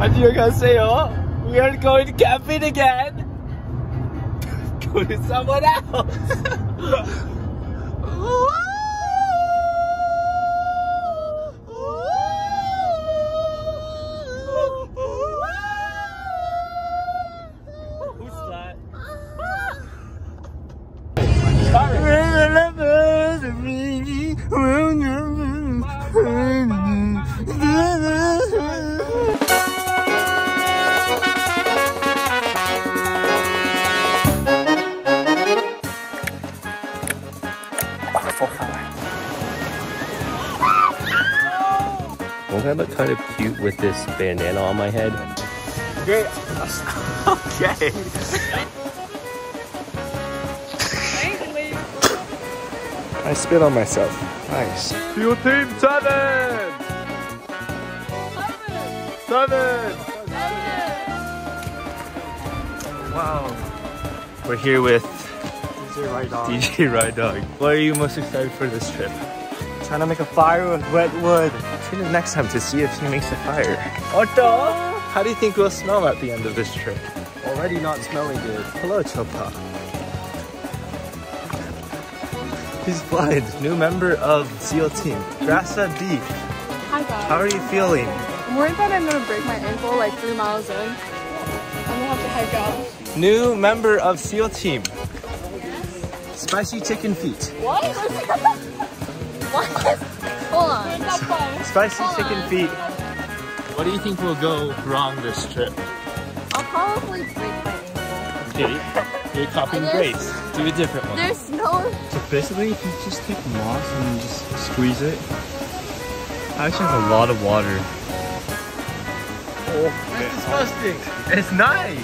안녕하세요. We are going camping again. Go to someone else. Don't I look kind of cute with this bandana on my head? Great. Okay. I spit on myself. Nice. Fuel team seven. Seven. Seven! Wow. We're here with DJ right on. DJ Ride Dog. What are you most excited for this trip? Trying to make a fire with wet wood. Tune in next time to see if he makes a fire. Otto, how do you think we'll smell at the end of this trip? Already not smelling good. Hello, Chopa. He's blind. New member of SEAL team. Grassa Beef. Hi guys. How are you feeling? I'm worried that I'm gonna break my ankle like three miles in. I'm gonna have to hike out. New member of SEAL team. Spicy chicken feet. What? what? Hold on. Spicy Hold chicken on. feet. What do you think will go wrong this trip? I'll probably break my ankle. Okay, you're copying Grace. Do a different one. There's no. So basically, if you just take moss and just squeeze it, I actually have a lot of water. Oh, it's disgusting. It's nice.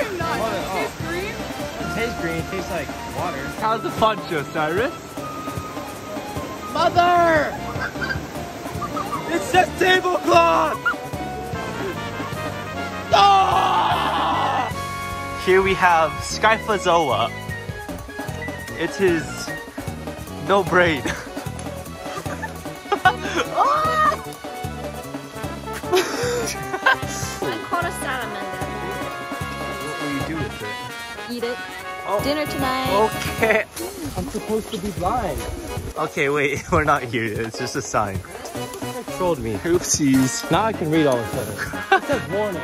I'm not. It's oh. green. tastes green, it tastes like water. How's the poncho, Cyrus? Mother! It's just tablecloth! Ah! Here we have Skyflazoa. It's his no brain. I caught a salamander. What do you do with it? Eat it. Oh. Dinner tonight. Okay. I'm supposed to be blind. Okay, wait, we're not here. It's just a sign. Trolled me. Oopsies. Now I can read all of a sudden. Warning.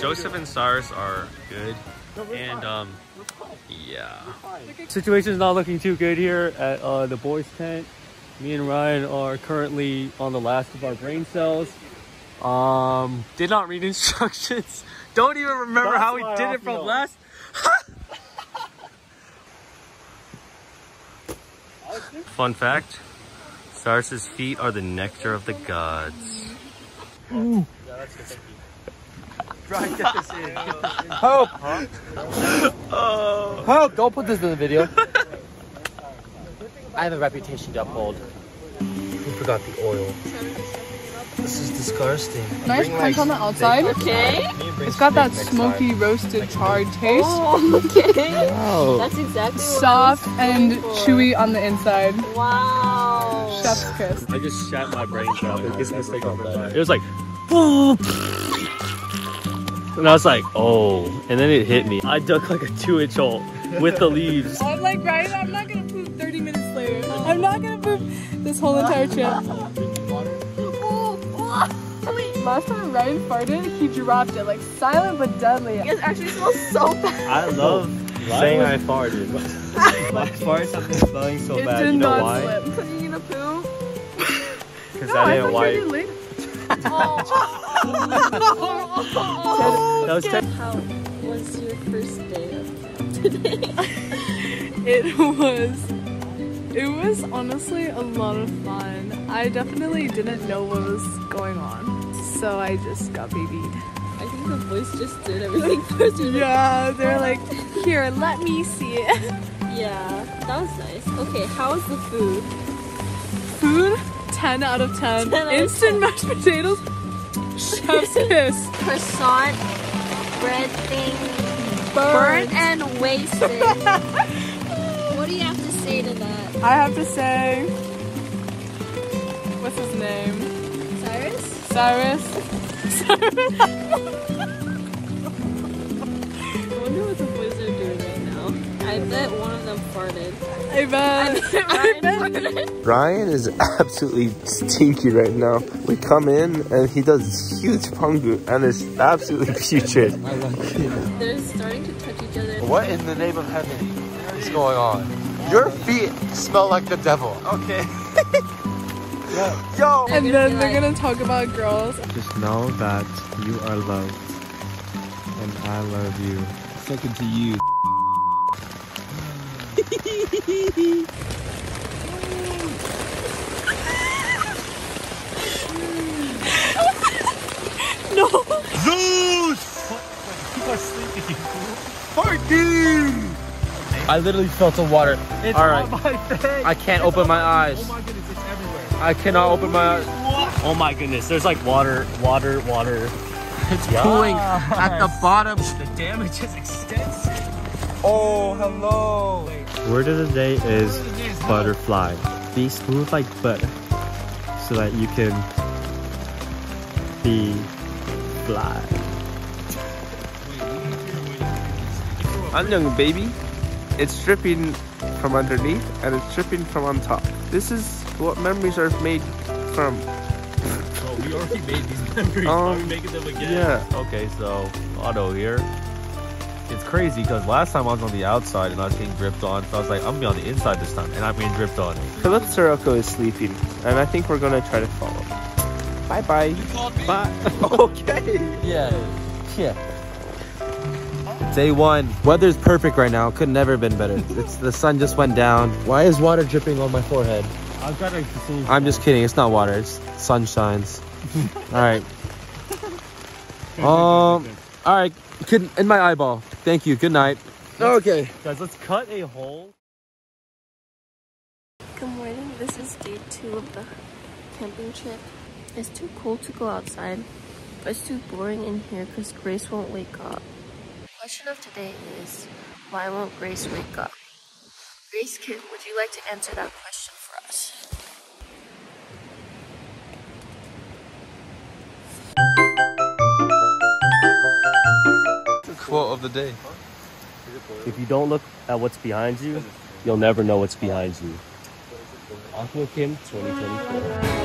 Joseph and Cyrus are good. And, um, yeah. Situation's not looking too good here at uh, the boys' tent. Me and Ryan are currently on the last of our brain cells. Um, did not read instructions. Don't even remember That's how we did I it from feel- last. Fun fact Cyrus's feet are the nectar of the gods. Help! Oh. Help! Don't put this in the video. I have a reputation to uphold. You forgot the oil. This is disgusting. Nice punch on the outside. Okay. It's got that smoky, roasted, charred oh, taste. Oh, okay. Oh. That's exactly what Soft and for. chewy on the inside. Wow. Chef's kiss. I just shat my brains out. Biggest mistake of my life. It was like, and I was like, oh, and then it hit me. I dug like a two inch hole with the leaves. I'm like, Ryan, I'm not gonna poop 30 minutes later. I'm not gonna poop this whole entire trip. Last time Ryan farted, he dropped it like silent but deadly. It actually smells so bad. I love saying I farted. My farts have been smelling so it bad. did You know not why? slip. You're gonna poop. Because No, I I didn't thought wipe. you. Oh. That was ten- How was your first day of today? It was. It was honestly a lot of fun. I definitely didn't know what was going on, so I just got babied. I think the voice just did everything first. You're Yeah, they're like, here, let me see it. yeah, that was nice. Okay, how was the food? Food, 10 out of 10. 10 out of Instant 10. mashed potatoes, chef's kiss. Croissant, bread thing, Burnt. burnt and wasted. what do you have to say to that? I have to say, What's his name? Cyrus? Cyrus. I wonder what the boys are doing right now. I bet one of them farted. I bet. I Ryan bet. Ryan is absolutely stinky right now. We come in and he does huge pungu and it's absolutely putrid. They're starting to touch each other. What in the name of heaven is going on? Your feet smell like the devil. Okay. Yo. And gonna then they're like- gonna talk about girls. Just know that you are loved. And I love you. Second to you. No. I literally felt the water. It's All right. I can't open my eyes. Oh my goodness, it's everywhere. I cannot open my eyes. Oh my goodness, there's like water, water, water. It's pooling at the bottom. The damage is extensive. Oh, hello. Word of the day is butterfly. Be smooth like butter. So that you can be fly. Anjang baby. It's dripping from underneath and it's dripping from on top. This is what memories are made from. Oh, we already made these memories. Um, Are we making them again? Yeah. Okay, so Otto here. It's crazy because last time I was on the outside and I was getting dripped on, so I was like, I'm gonna be on the inside this time, and I'm being dripped on. Philip Sirocco is sleeping and I think we're gonna try to follow. Bye bye. Bye. okay. Yeah. Yeah. Day one. Weather's perfect right now. Could never have been better. It's the sun just went down. Why is water dripping on my forehead? I'm trying to see. I'm just kidding. It's not water. It's sunshines. all right. Um. All right. Could in my eyeball. Thank you. Good night. Okay. Guys, let's cut a hole. Good morning. This is day two of the camping trip. It's too cold to go outside, but it's too boring in here because Grace won't wake up. Question of today is why won't Grace wake up? Grace Kid, would you like to answer that question Quote of the day. If you don't look at what's behind you, you'll never know what's behind you. Aqua Kim 2024.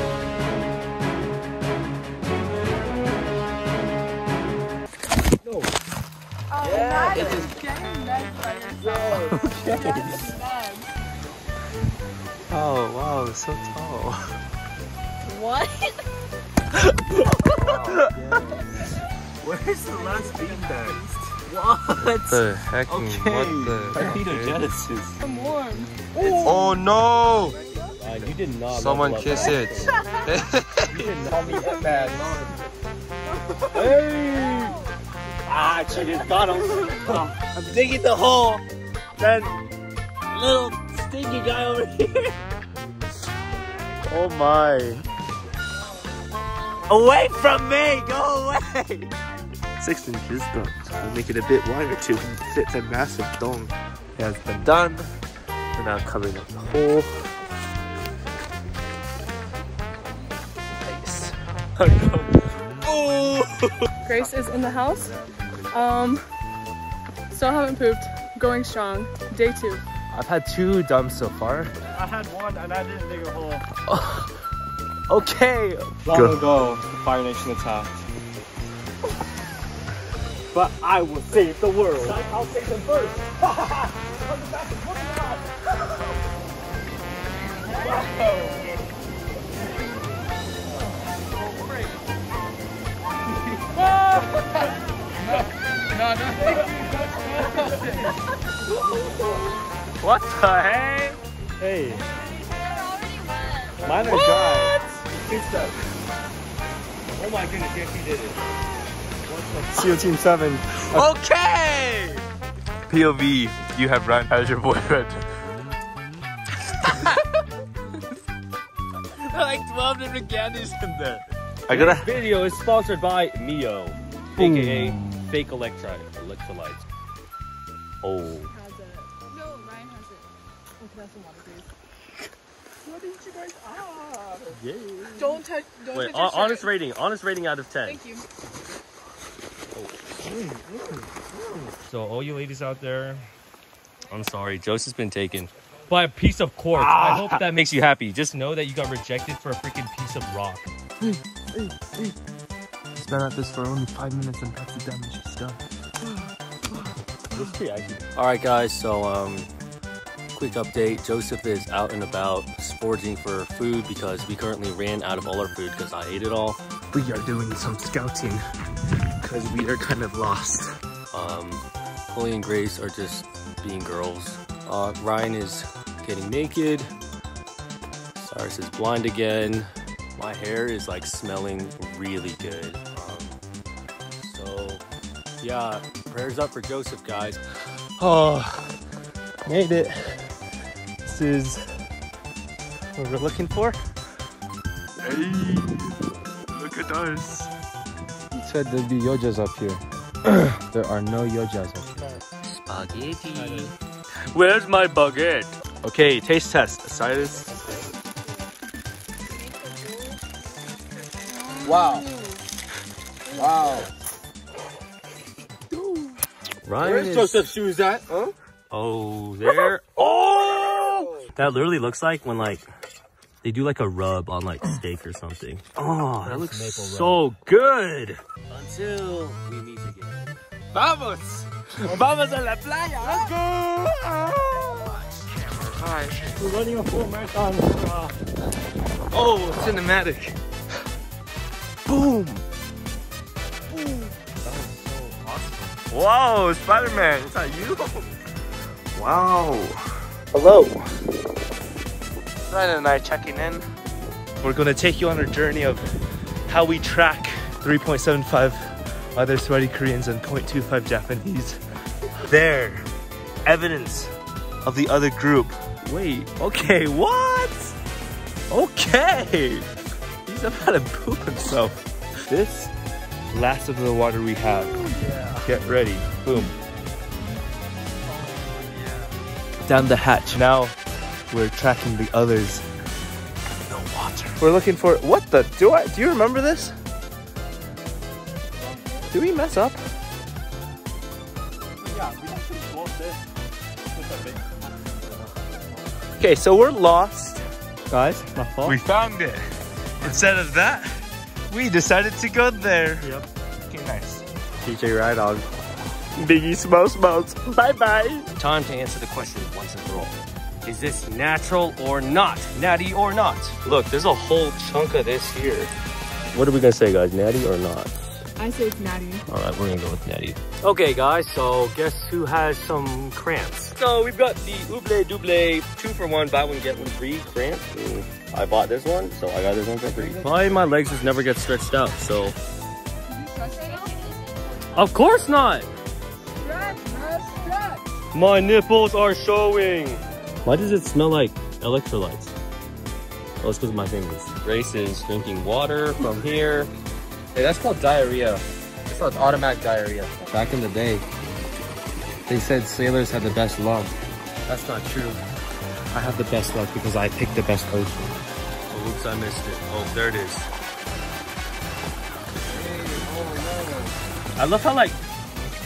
Oh wow, so tall. What? Where's the last beanbag? What the heck? What the? Genesis. I'm warm. Oh no! Uh, you did not. Someone kiss that. it. You did not meet that bad. Hey! Ah, cheated. Got him. Oh, I'm digging the hole. Then little stinky guy over here. Oh my. Away from me! Go away! Six inches but We'll make it a bit wider to fit the massive dome. It has been done. We're now covering up the hole. Nice. Grace is in the house. Um, still haven't pooped. Going strong. Day two. I've had two dumps so far. I had one and I didn't dig a hole. Okay. Long Go. ago, Fire Nation attacked. But I will save the world. I'll save them first. What the heck? Hey. Mine are dry. Two steps. Oh my goodness, yes, you did it. SEAL Team 7. Okay. POV, you have Ryan as your boyfriend. there are like 12 different candies in there. I gotta. Video is sponsored by Mio, aka hmm. Fake Electri Electrolytes. Oh. Has it. No, Ryan has it. Okay, that's some water, please. Yeah. Don't touch. Don't Wait, touch your honest rating. Honest rating out of 10. Thank you. So all you ladies out there, I'm sorry, Joseph's been taken by a piece of quartz. I hope that makes you happy. Just know that you got rejected for a freaking piece of rock. He's been at this for only five minutes and that's the damage he's done. All right, guys. So, um, quick update: Joseph is out and about foraging for food because we currently ran out of all our food because I ate it all. We are doing some scouting because we are kind of lost. Um, Chloe and Grace are just being girls. Uh, Ryan is getting naked. Cyrus is blind again. My hair is like smelling really good. Um, so, yeah, prayers up for Joseph, guys. Oh, made it. This is what we're looking for. Hey, look at us. He said there'd be yojas up here. there are no yojas up here. Spaghetti. Where's my baguette? Okay, taste test. Cyrus. Wow. Wow. Ryan Where's is- Joseph's shoes at? Huh? Oh, there. Oh! That literally looks like when like they do like a rub on like steak or something. Oh, that looks so good. Until we meet again. Vamos! Vamos a la playa! Let's go! We're running a full marathon. Oh, cinematic. Boom! Boom! That was so awesome. Wow, Spider-Man, is that you? Wow. Hello. Ryan and I checking in. We're gonna take you on our journey of how we track 3.75 other sweaty Koreans and 0.25 Japanese. There, evidence of the other group. Wait, okay, what? Okay. He's about to poop himself. This last of the water we have. Get ready. Boom. Down the hatch. Now we're tracking the others. No water. We're looking for what the do I do you remember this? Do we mess up? Okay, so we're lost. Guys, my fault. We found it. Instead of that, we decided to go there. Yep. Okay, nice. TJ Ride on. Biggie Smoke Smokes. Bye bye. Time to answer the question once and for all. Is this natural or not? Natty or not? Look, there's a whole chunk of this here. What are we gonna say, guys? Natty or not? I say it's natty. All right, we're gonna go with Natty. Okay, guys, so guess who has some cramps? So we've got the Ouble Double two for one, buy one, get one free cramp. And I bought this one, so I got this one for free. Why my legs just never get stretched out, so. Of course not! My nipples are showing! Why does it smell like electrolytes? Oh, it's because of my fingers. Grace is drinking water from here. Hey, that's called diarrhea. It's called automatic diarrhea. Back in the day, they said sailors had the best luck. That's not true. I have the best luck because I picked the best ocean. Oh, oops, I missed it. Oh, there it is. I love how like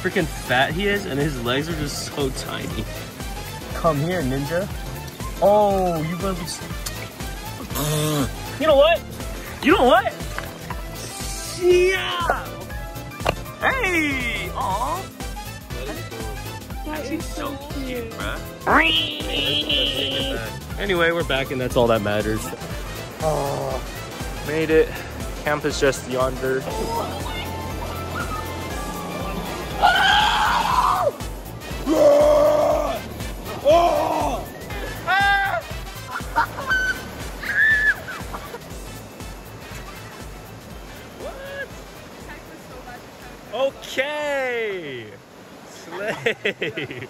freaking fat he is and his legs are just so tiny. Come here, ninja. Oh, you gonna be. you know what? You know what? Yeah. Hey. Aw. That is so cute. bruh. Anyway, we're back and that's all that matters. Oh, made it. Camp is just yonder. Okay. Slay.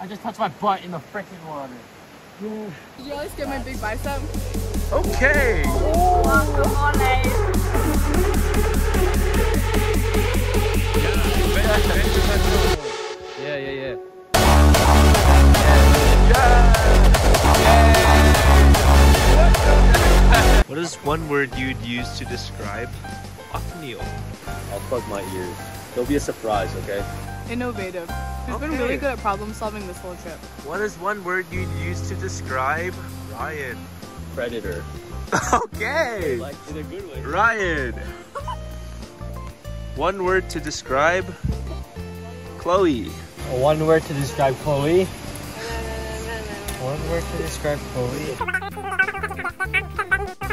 I just touched my butt in the freaking water. Did you guys get my big bicep? Okay. Yeah, yeah, yeah. Yeah. One word you'd use to describe Othniel? I'll plug my ears. There'll be a surprise, okay? Innovative. He's been really good at problem solving this whole trip. What is one word you'd use to describe Ryan? Predator. Okay. Like in a good way. Ryan. One word to describe Chloe. One word to describe Chloe. Uh, one word to describe Chloe.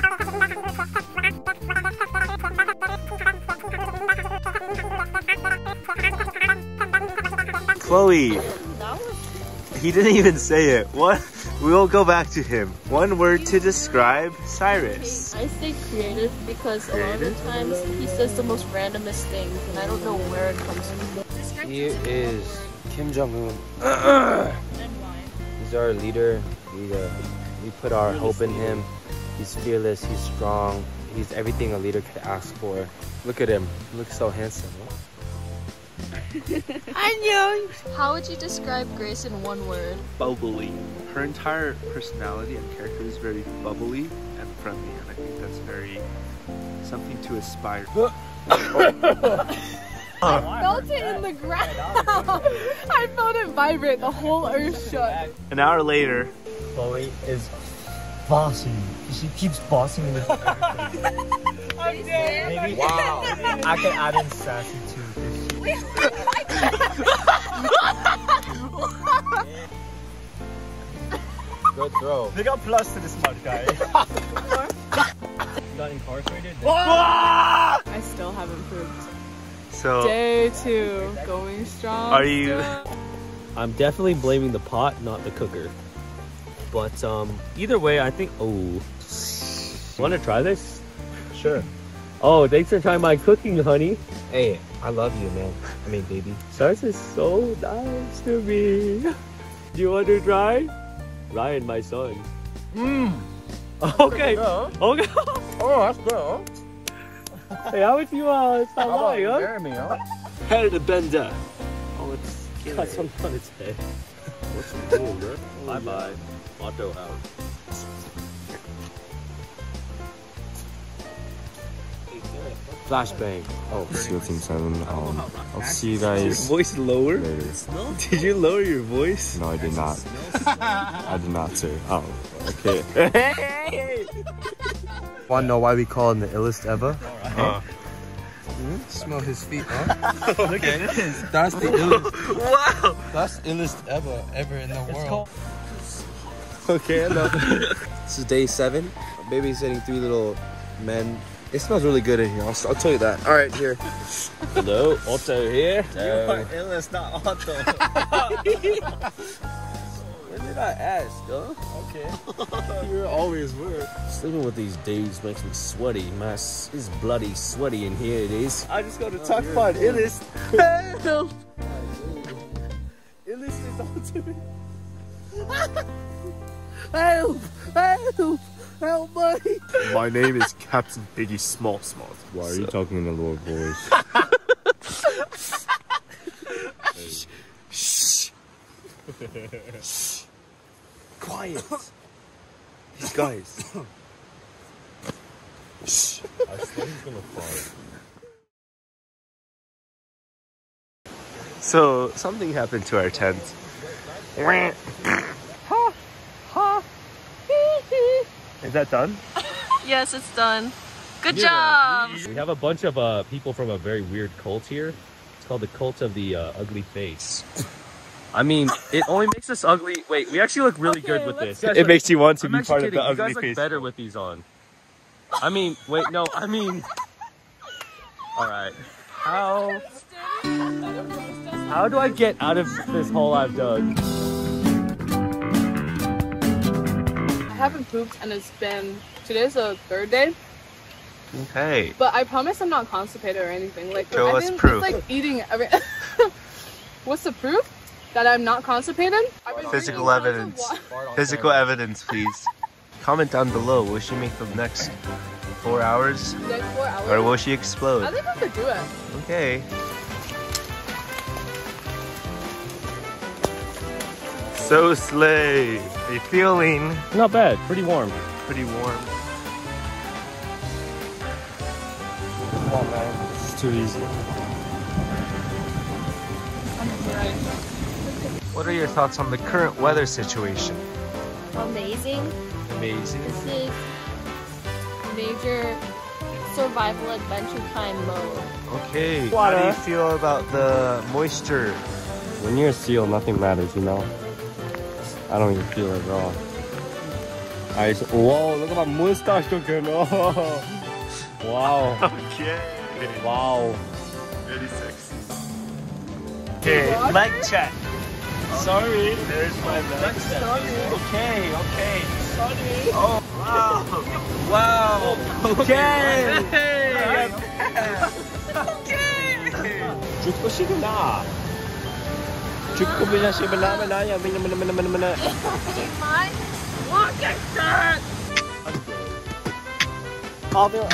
Chloe. He didn't even say it. What? We'll go back to him. One word to describe Cyrus. I say creative because a lot of the times he says the most randomest things and I don't know where it comes from. He is Kim Jong Un. He's our leader. We uh, we put our hope in him. He's fearless. He's strong. He's everything a leader could ask for. Look at him. He looks so handsome. How would you describe Grace in one word? Bubbly. Her entire personality and character is very bubbly and friendly, and I think that's very something to aspire. To. I felt it in the ground. I felt it vibrate. The whole earth shook. An hour later, Chloe is bossing. She keeps bossing me. i'm Maybe wow. I can add in sassy too. Good throw. They got plus to this smart guy. got incarcerated. I still haven't pooped. so Day two, going strong. Are you- still. I'm definitely blaming the pot, not the cooker. But um, either way, I think. Oh, want to try this? Sure. Oh, thanks for trying my cooking, honey. Hey, I love you, man. I mean, baby. Cyrus is so nice to me. Do you want to try? Ryan, my son. Mmm. Okay. Okay. Oh, that's good. hey, how would you uh stop by, huh? Jeremy, huh? Head of bender. Oh, it's got something on its head. What's the rule, bro? Bye bye. Otto out. Flashbang. Oh, SEAL Team 7. Um, I'll see you guys voice lower? later. Did you lower your voice? No, I did not. I did not, sir. Oh, okay. Wanna know why we call him the illest ever? Uh, Smell his feet, huh? Look at this. That's the illest. Wow. That's illest ever, ever in the world. Okay, no. This is day seven. I'm babysitting three little men. It smells really good in here. I'll, I'll tell you that. All right, here. Hello, Otto here. Uh, illness, not Otto. when did I ask, huh? Okay. you always were. Sleeping with these dudes makes me sweaty. My s- it's bloody sweaty in here. It is. I just got to talk about illness. Help. Illness is on to me. Help! Help! Help, buddy! My name is Captain Biggie Small Small. Why are you talking in a lower voice? Quiet. These guys. I swear he's gonna fart. So something happened to our tent. Is that done? Yes, it's done. Good Yeah, job! We have a bunch of uh, people from a very weird cult here. It's called the cult of the uh, ugly face. I mean, it only makes us ugly. Wait, we actually look really good with this. It makes you want to I'm be part kidding. of the you guys ugly look face. better with these on. I mean, wait, no, I mean. All right. How? How do I get out of this hole I've dug? Haven't pooped and it's been today's the third day, Okay. but I promise I'm not constipated or anything. Like Show I us think proof. It's like eating every. What's the proof that I'm not constipated? Physical drinking tons of evidence. Physical evidence, please. Comment down below. Will she make the next four hours, Next four hours. or will she explode? I think I could do it. Okay. So slay. Are you feeling Not bad. Pretty warm. pretty warm? Come on, man. This is too easy. What are your thoughts on the current weather situation? Amazing. Amazing. This is major survival adventure time mode. Okay. How do you feel about the moisture? When you're a seal, nothing matters, you know? I don't even feel it at all. I so, whoa, look at my mustache cooking. Oh. Wow. okay. Wow. Very sexy. Okay, leg check. Sorry. There's my leg check. Okay, okay. Sorry. Oh, wow. wow. Okay. okay. okay. okay. Çünkü kombinasyon bala bala ya bala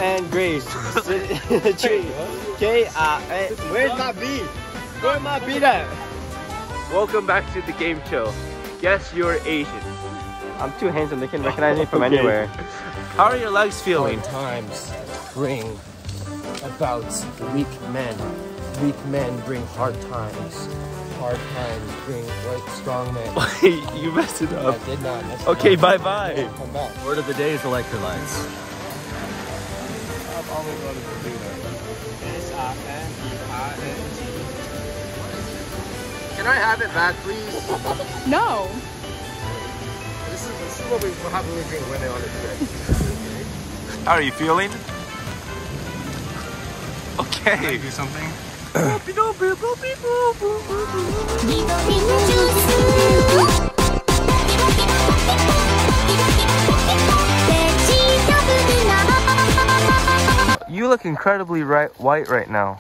and Grace. Tree. K I A. Where's my B? Where's my B at? Welcome back to the game show. Guess you're Asian. I'm too handsome. They can recognize me from okay. anywhere. How are your legs feeling? Times bring about weak men. Weak men bring hard times. Hard times bring like strong men. you messed it up. I did not. mess it Okay, up. bye bye. Come back. Word of the day is electrolytes. I've always wanted to do that. Can I have it back, please? No. This is, this is what we what happen when we when they on it today. How are you feeling? Okay. do something? You look incredibly right, white right now.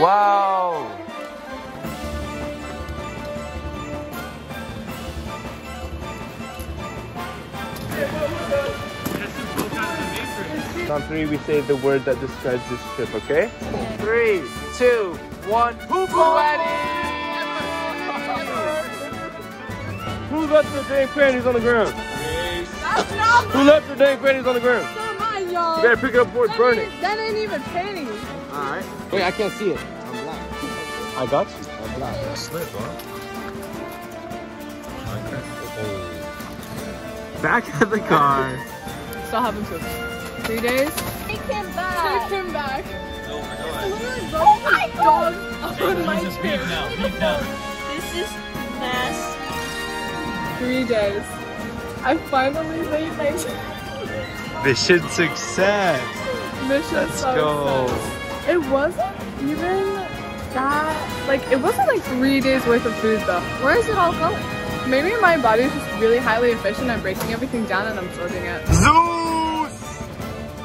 Wow. On three, we say the word that describes this trip, okay? Three, two, one. Who left their dang panties on the ground? Who left their dang panties on the ground? Come on, y'all. You better pick it up before it's burning. That ain't even panties. Alright. Wait, I can't see it. I'm black. I got you. I'm black. Slip, huh? Back at the car. Still haven't took three days. Take him back. Take him back. Oh my god! On my chair. This is mass. Three days. I finally made my Mission success. mission. Let's so go. It wasn't even that. Like, it wasn't like three days worth of food though. Where is it all going? Maybe my body's just really highly efficient. I'm breaking everything down and absorbing it. Zeus!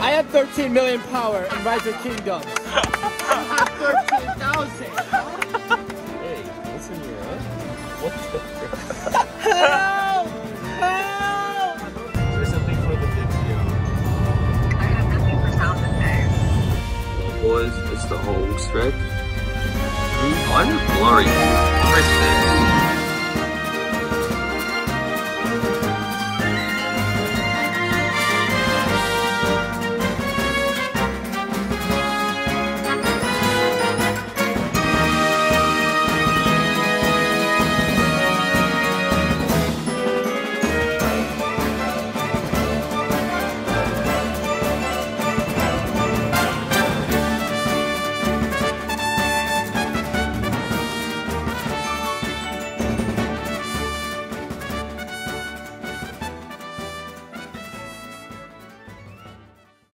I have 13 million power in Rise of Kingdoms. I have 13,000. Hey, listen here, huh? What the? Help! Help! There's something for the video. boys, it's the home stretch. I'm blurry. Christmas.